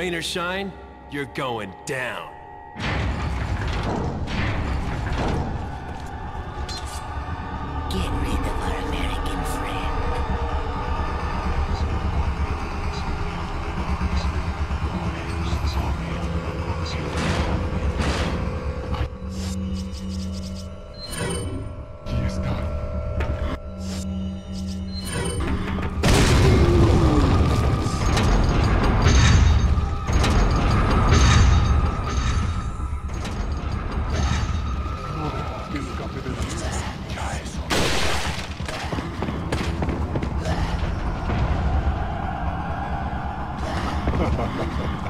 Rain or shine, you're going down. Get rid ハハハハ!